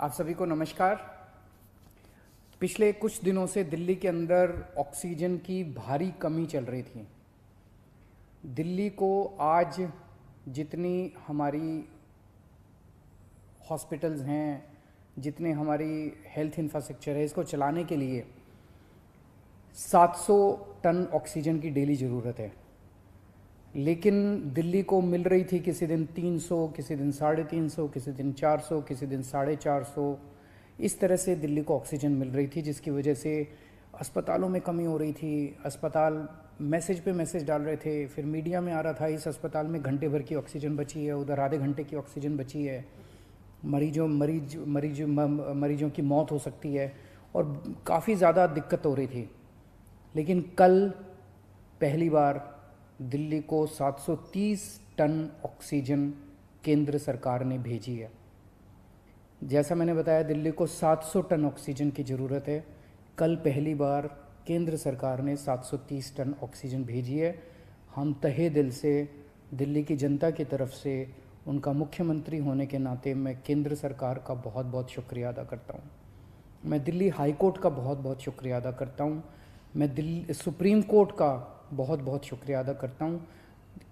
आप सभी को नमस्कार। पिछले कुछ दिनों से दिल्ली के अंदर ऑक्सीजन की भारी कमी चल रही थी। दिल्ली को आज जितनी हमारी हॉस्पिटल्स हैं, जितने हमारी हेल्थ इंफ्रास्ट्रक्चर है, इसको चलाने के लिए 700 टन ऑक्सीजन की डेली ज़रूरत है। लेकिन दिल्ली को मिल रही थी किसी दिन 300 किसी दिन साढ़े तीन सौ, किसी दिन 400 किसी दिन साढ़े चार सौ। इस तरह से दिल्ली को ऑक्सीजन मिल रही थी, जिसकी वजह से अस्पतालों में कमी हो रही थी। अस्पताल मैसेज पे मैसेज डाल रहे थे, फिर मीडिया में आ रहा था, इस अस्पताल में घंटे भर की ऑक्सीजन बची है, उधर आधे घंटे की ऑक्सीजन बची है। मरीजों, मरीज़ मरीज़ मरीजों की मौत हो सकती है, और काफ़ी ज़्यादा दिक्कत हो रही थी। लेकिन कल पहली बार दिल्ली को 730 टन ऑक्सीजन केंद्र सरकार ने भेजी है। जैसा मैंने बताया, दिल्ली को 700 टन ऑक्सीजन की ज़रूरत है। कल पहली बार केंद्र सरकार ने 730 टन ऑक्सीजन भेजी है। हम तहे दिल से दिल्ली की जनता की तरफ़ से उनका मुख्यमंत्री होने के नाते मैं केंद्र सरकार का बहुत बहुत शुक्रिया अदा करता हूँ। मैं दिल्ली हाई कोर्ट का बहुत बहुत शुक्रिया अदा करता हूँ। मैं दिल्ली सुप्रीम कोर्ट का बहुत बहुत शुक्रिया अदा करता हूँ।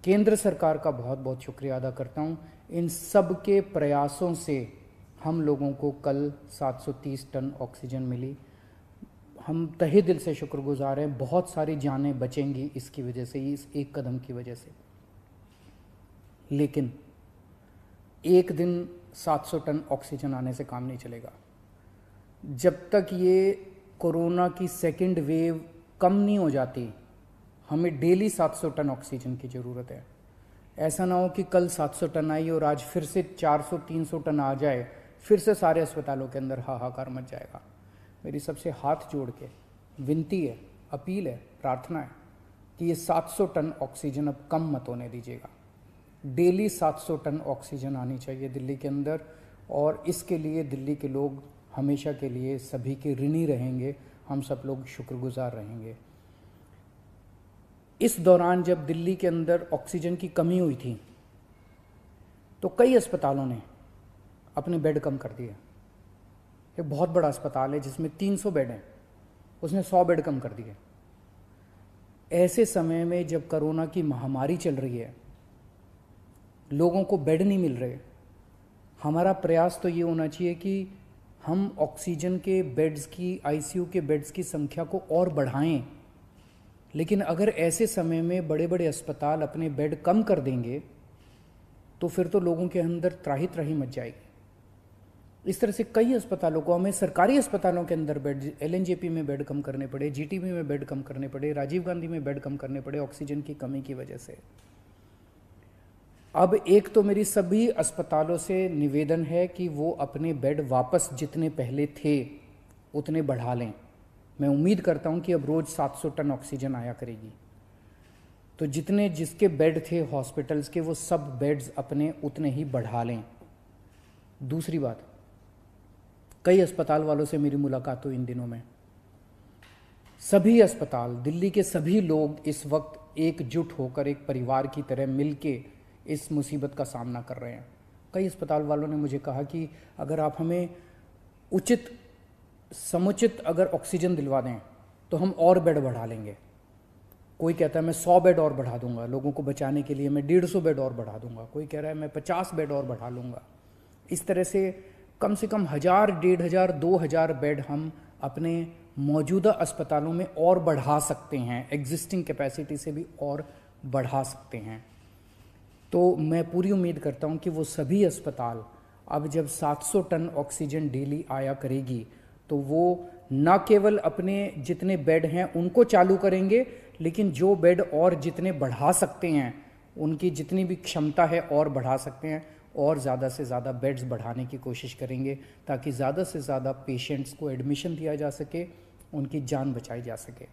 केंद्र सरकार का बहुत बहुत शुक्रिया अदा करता हूँ। इन सब के प्रयासों से हम लोगों को कल 730 टन ऑक्सीजन मिली। हम तहे दिल से शुक्रगुजार हैं। बहुत सारी जानें बचेंगी इसकी वजह से, इस एक कदम की वजह से। लेकिन एक दिन 700 टन ऑक्सीजन आने से काम नहीं चलेगा। जब तक ये कोरोना की सेकेंड वेव कम नहीं हो जाती हमें डेली 700 टन ऑक्सीजन की ज़रूरत है। ऐसा ना हो कि कल 700 टन आई और आज फिर से 400-300 टन आ जाए, फिर से सारे अस्पतालों के अंदर हाहाकार मच जाएगा। मेरी सबसे हाथ जोड़ के विनती है, अपील है, प्रार्थना है कि ये 700 टन ऑक्सीजन अब कम मत होने दीजिएगा। डेली 700 टन ऑक्सीजन आनी चाहिए दिल्ली के अंदर और इसके लिए दिल्ली के लोग हमेशा के लिए सभी के ऋणी रहेंगे। हम सब लोग शुक्रगुजार रहेंगे। इस दौरान जब दिल्ली के अंदर ऑक्सीजन की कमी हुई थी तो कई अस्पतालों ने अपने बेड कम कर दिए। एक बहुत बड़ा अस्पताल है जिसमें 300 बेड हैं। उसने 100 बेड कम कर दिए। ऐसे समय में जब कोरोना की महामारी चल रही है, लोगों को बेड नहीं मिल रहे। हमारा प्रयास तो ये होना चाहिए कि हम ऑक्सीजन के बेड्स की, आईसीयू के बेड्स की संख्या को और बढ़ाएँ। लेकिन अगर ऐसे समय में बड़े बड़े अस्पताल अपने बेड कम कर देंगे तो फिर तो लोगों के अंदर त्राही त्राही मच जाएगी। इस तरह से कई अस्पतालों को, हमें सरकारी अस्पतालों के अंदर बेड, एल में बेड कम करने पड़े, जी में बेड कम करने पड़े, राजीव गांधी में बेड कम करने पड़े ऑक्सीजन की कमी की वजह से। अब एक तो मेरी सभी अस्पतालों से निवेदन है कि वो अपने बेड वापस जितने पहले थे, उतने बढ़ा लें। मैं उम्मीद करता हूँ कि अब रोज 700 टन ऑक्सीजन आया करेगी। तो जितने जिसके बेड थे हॉस्पिटल्स के, वो सब बेड्स अपने उतने ही बढ़ा लें। दूसरी बात, कई अस्पताल वालों से मेरी मुलाकात हुई इन दिनों में। सभी अस्पताल, दिल्ली के सभी लोग इस वक्त एकजुट होकर, एक परिवार की तरह मिलके इस मुसीबत का सामना कर रहे हैं। कई अस्पताल वालों ने मुझे कहा कि अगर आप हमें उचित समुचित अगर ऑक्सीजन दिलवा दें तो हम और बेड बढ़ा लेंगे। कोई कहता है, मैं सौ बेड और बढ़ा दूँगा, लोगों को बचाने के लिए मैं डेढ़ सौ बेड और बढ़ा दूँगा। कोई कह रहा है, मैं पचास बेड और बढ़ा लूँगा। इस तरह से कम से कम हज़ार, डेढ़ हज़ार, दो हज़ार बेड हम अपने मौजूदा अस्पतालों में और बढ़ा सकते हैं। एग्जिस्टिंग कैपेसिटी से भी और बढ़ा सकते हैं। तो मैं पूरी उम्मीद करता हूँ कि वो सभी अस्पताल अब जब 700 टन ऑक्सीजन डेली आया करेगी तो वो न केवल अपने जितने बेड हैं उनको चालू करेंगे, लेकिन जो बेड और जितने बढ़ा सकते हैं, उनकी जितनी भी क्षमता है और बढ़ा सकते हैं, और ज़्यादा से ज़्यादा बेड्स बढ़ाने की कोशिश करेंगे, ताकि ज़्यादा से ज़्यादा पेशेंट्स को एडमिशन दिया जा सके, उनकी जान बचाई जा सके।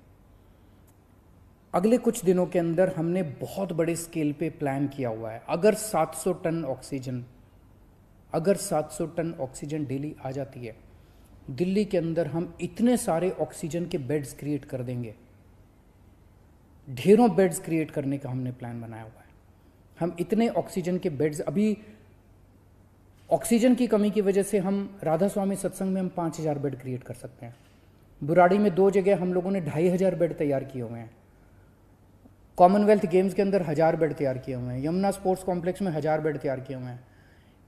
अगले कुछ दिनों के अंदर हमने बहुत बड़े स्केल पे प्लान किया हुआ है। अगर 700 टन ऑक्सीजन, अगर 700 टन ऑक्सीजन डेली आ जाती है दिल्ली के अंदर हम इतने सारे ऑक्सीजन के बेड्स क्रिएट कर देंगे। ढेरों बेड्स क्रिएट करने का हमने प्लान बनाया हुआ है। हम इतने ऑक्सीजन के बेड्स, अभी ऑक्सीजन की कमी की वजह से हम राधा स्वामी सत्संग में हम पाँच हज़ार बेड क्रिएट कर सकते हैं। बुराड़ी में दो जगह हम लोगों ने ढाई हज़ार बेड तैयार किए हुए हैं। कॉमनवेल्थ गेम्स के अंदर हज़ार बेड तैयार किए हुए हैं। यमुना स्पोर्ट्स कॉम्प्लेक्स में हज़ार बेड तैयार किए हुए हैं।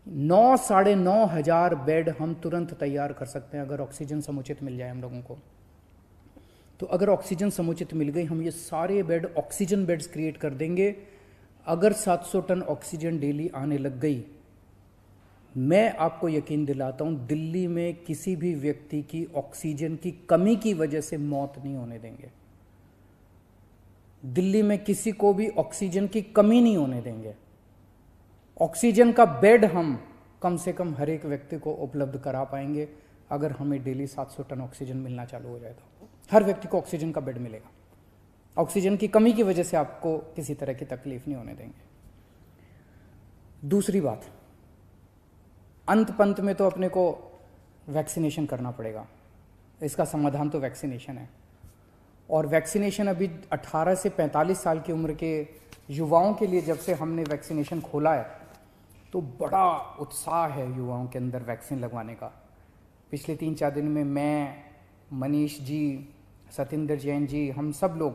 नौ साढ़े नौ हज़ार बेड हम तुरंत तैयार कर सकते हैं अगर ऑक्सीजन समुचित मिल जाए हम लोगों को। तो अगर ऑक्सीजन समुचित मिल गई, हम ये सारे बेड ऑक्सीजन बेड्स क्रिएट कर देंगे। अगर 700 टन ऑक्सीजन डेली आने लग गई, मैं आपको यकीन दिलाता हूँ, दिल्ली में किसी भी व्यक्ति की ऑक्सीजन की कमी की वजह से मौत नहीं होने देंगे। दिल्ली में किसी को भी ऑक्सीजन की कमी नहीं होने देंगे। ऑक्सीजन का बेड हम कम से कम हर एक व्यक्ति को उपलब्ध करा पाएँगे, अगर हमें डेली 700 टन ऑक्सीजन मिलना चालू हो जाए तो। हर व्यक्ति को ऑक्सीजन का बेड मिलेगा। ऑक्सीजन की कमी की वजह से आपको किसी तरह की तकलीफ़ नहीं होने देंगे। दूसरी बात, अंत पंत में तो अपने को वैक्सीनेशन करना पड़ेगा। इसका समाधान तो वैक्सीनेशन है। और वैक्सीनेशन अभी 18 से 45 साल की उम्र के युवाओं के लिए जब से हमने वैक्सीनेशन खोला है तो बड़ा उत्साह है युवाओं के अंदर वैक्सीन लगवाने का। पिछले तीन चार दिन में मैं मनीष जी सत्येंद्र जैन जी हम सब लोग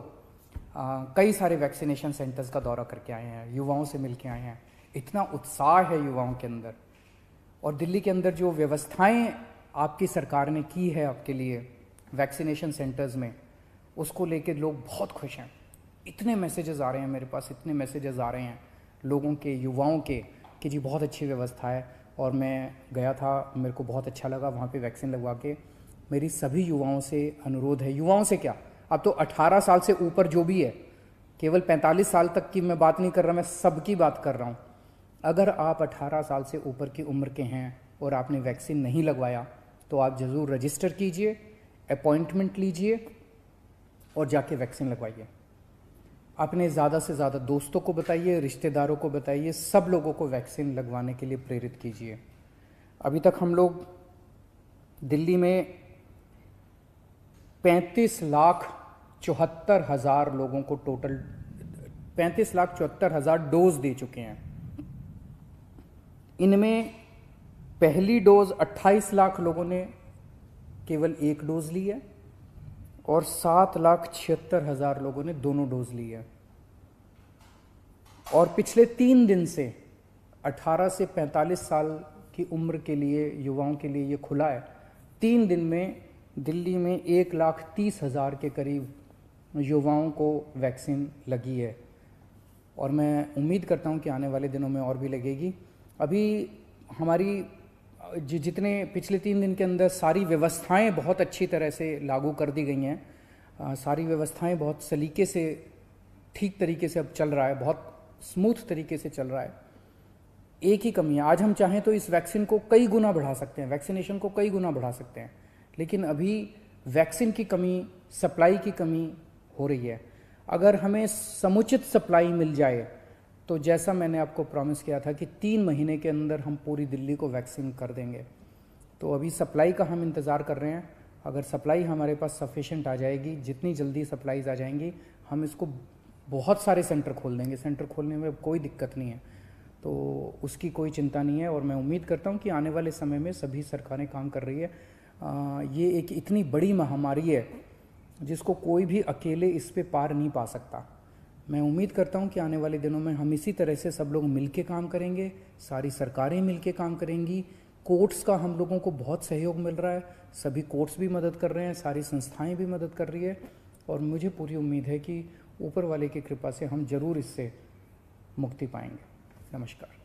आ, कई सारे वैक्सीनेशन सेंटर्स का दौरा करके आए हैं युवाओं से मिल के आए हैं। इतना उत्साह है युवाओं के अंदर। और दिल्ली के अंदर जो व्यवस्थाएँ आपकी सरकार ने की है आपके लिए वैक्सीनेशन सेंटर्स में उसको लेकर लोग बहुत खुश हैं। इतने मैसेजेस आ रहे हैं मेरे पास इतने मैसेजेस आ रहे हैं लोगों के युवाओं के कि जी बहुत अच्छी व्यवस्था है और मैं गया था, मेरे को बहुत अच्छा लगा वहाँ पे वैक्सीन लगवा के। मेरी सभी युवाओं से अनुरोध है। युवाओं से क्या? अब तो 18 साल से ऊपर जो भी है, केवल 45 साल तक की मैं बात नहीं कर रहा, मैं सबकी बात कर रहा हूँ। अगर आप 18 साल से ऊपर की उम्र के हैं और आपने वैक्सीन नहीं लगवाया तो आप ज़रूर रजिस्टर कीजिए, अपॉइंटमेंट लीजिए और जाके वैक्सीन लगवाइए। अपने ज़्यादा से ज़्यादा दोस्तों को बताइए, रिश्तेदारों को बताइए, सब लोगों को वैक्सीन लगवाने के लिए प्रेरित कीजिए। अभी तक हम लोग दिल्ली में पैंतीस लाख चौहत्तर हज़ार लोगों को टोटल, पैंतीस लाख चौहत्तर हज़ार डोज दे चुके हैं। इनमें पहली डोज 28 लाख लोगों ने केवल एक डोज ली है। और सात लाख छिहत्तर हज़ार लोगों ने दोनों डोज ली है। और पिछले तीन दिन से 18 से 45 साल की उम्र के लिए, युवाओं के लिए ये खुला है। तीन दिन में दिल्ली में एक लाख तीस हज़ार के करीब युवाओं को वैक्सीन लगी है। और मैं उम्मीद करता हूँ कि आने वाले दिनों में और भी लगेगी। अभी हमारी जितने पिछले तीन दिन के अंदर सारी व्यवस्थाएँ बहुत अच्छी तरह से लागू कर दी गई हैं सारी व्यवस्थाएँ बहुत सलीके से, ठीक तरीके से अब चल रहा है, बहुत स्मूथ तरीके से चल रहा है। एक ही कमी है, आज हम चाहें तो इस वैक्सीन को कई गुना बढ़ा सकते हैं, वैक्सीनेशन को कई गुना बढ़ा सकते हैं, लेकिन अभी वैक्सीन की कमी, सप्लाई की कमी हो रही है। अगर हमें समुचित सप्लाई मिल जाए तो जैसा मैंने आपको प्रॉमिस किया था कि तीन महीने के अंदर हम पूरी दिल्ली को वैक्सीन कर देंगे। तो अभी सप्लाई का हम इंतज़ार कर रहे हैं। अगर सप्लाई हमारे पास सफिशेंट आ जाएगी जितनी जल्दी सप्लाईज आ जाएँगी हम इसको बहुत सारे सेंटर खोल देंगे। सेंटर खोलने में कोई दिक्कत नहीं है। तो उसकी कोई चिंता नहीं है और मैं उम्मीद करता हूँ कि आने वाले समय में सभी सरकारें काम कर रही है। आ, ये एक इतनी बड़ी महामारी है जिसको कोई भी अकेले इस पर पार नहीं पा सकता। मैं उम्मीद करता हूँ कि आने वाले दिनों में हम इसी तरह से सब लोग मिल के काम करेंगे, सारी सरकारें मिल के काम करेंगी, कोर्ट्स का हम लोगों को बहुत सहयोग मिल रहा है, सभी कोर्ट्स भी मदद कर रहे हैं, सारी संस्थाएँ भी मदद कर रही है, और मुझे पूरी उम्मीद है कि ऊपर वाले की कृपा से हम ज़रूर इससे मुक्ति पाएँगे। नमस्कार।